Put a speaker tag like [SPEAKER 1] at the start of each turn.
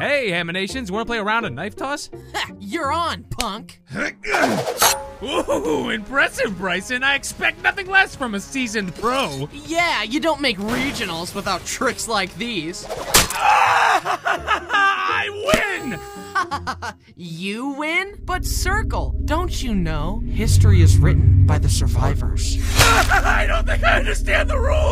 [SPEAKER 1] Hey, Haminations, wanna play a round of knife toss?
[SPEAKER 2] Ha, you're on, punk.
[SPEAKER 1] Ooh, impressive, Bryson. I expect nothing less from a seasoned pro.
[SPEAKER 2] Yeah, you don't make regionals without tricks like these.
[SPEAKER 1] I win!
[SPEAKER 2] You win? But Circle, don't you know? History is written by the survivors.
[SPEAKER 1] I don't think I understand the rules.